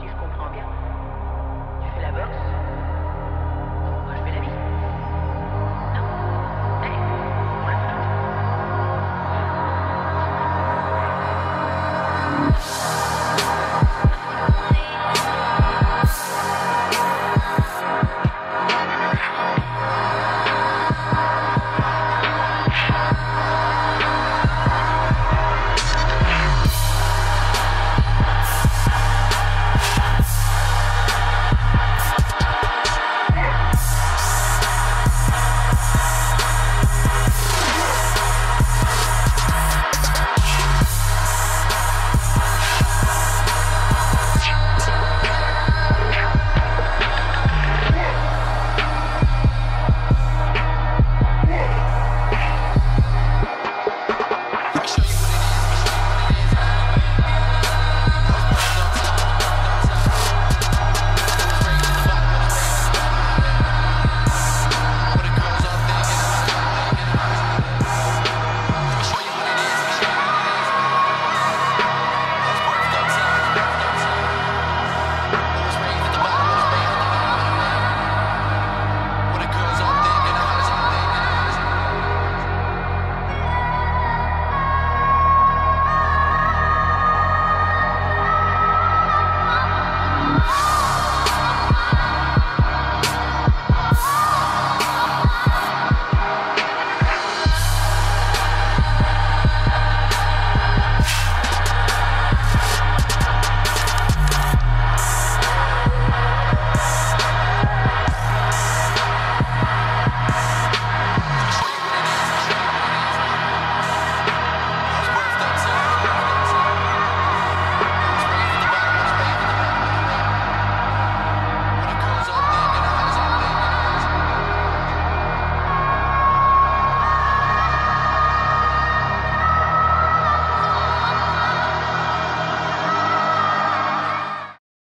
si je comprends bien.